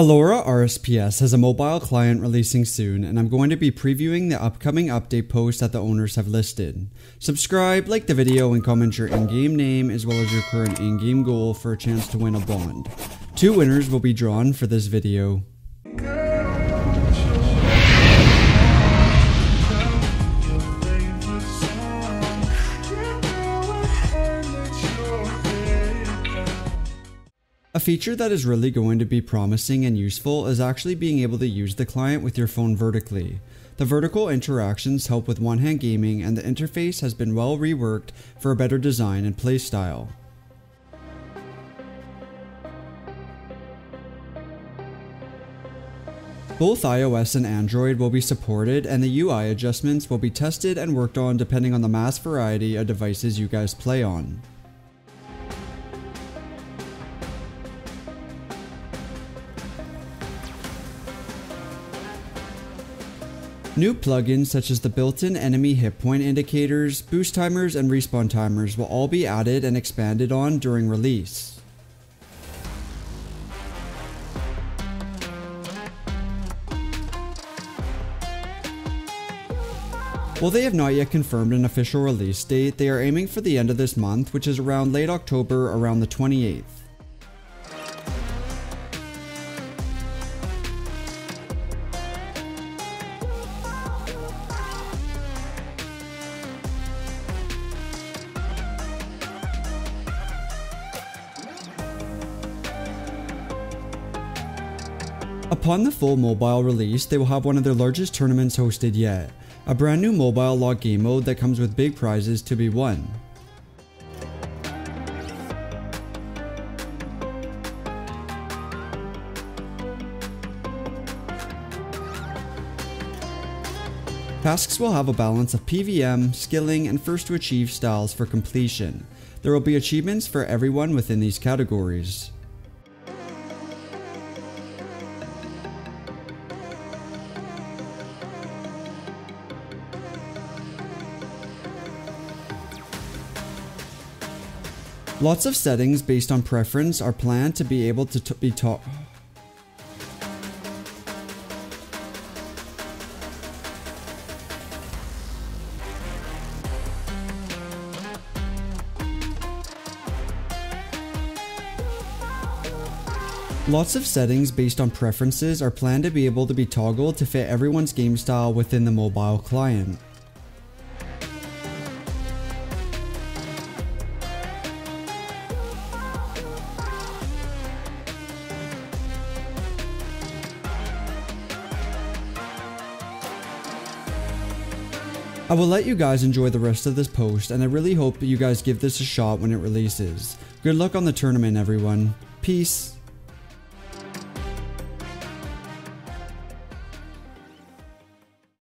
Alora RSPS has a mobile client releasing soon, and I'm going to be previewing the upcoming update post that the owners have listed. Subscribe, like the video, and comment your in-game name as well as your current in-game goal for a chance to win a bond. Two winners will be drawn for this video. A feature that is really going to be promising and useful is actually being able to use the client with your phone vertically. The vertical interactions help with one-hand gaming and the interface has been well reworked for a better design and playstyle. Both iOS and Android will be supported and the UI adjustments will be tested and worked on depending on the mass variety of devices you guys play on. New plugins such as the built-in enemy hit point indicators, boost timers, and respawn timers will all be added and expanded on during release. While they have not yet confirmed an official release date, they are aiming for the end of this month, which is around late October around the 28th. Upon the full mobile release, they will have one of their largest tournaments hosted yet, a brand new mobile log game mode that comes with big prizes to be won. Tasks will have a balance of PVM, skilling, and first to achieve styles for completion. There will be achievements for everyone within these categories. Lots of settings based on preference are planned to be able to be taught. Lots of settings based on preferences are planned to be able to be toggled to fit everyone's game style within the mobile client. I will let you guys enjoy the rest of this post and I really hope you guys give this a shot when it releases. Good luck on the tournament everyone. Peace.